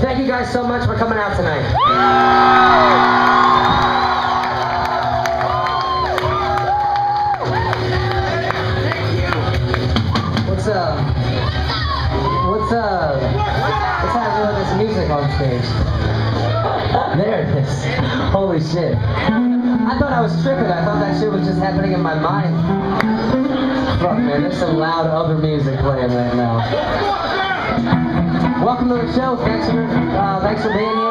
thank you guys so much for coming out tonight. What's up? What's up? What's happening with this music on stage? There it is. Holy shit. I thought I was tripping. I thought that shit was just happening in my mind. Fuck, man. There's some loud other music playing right now. Welcome to the show. Thanks for, uh, thanks for being here.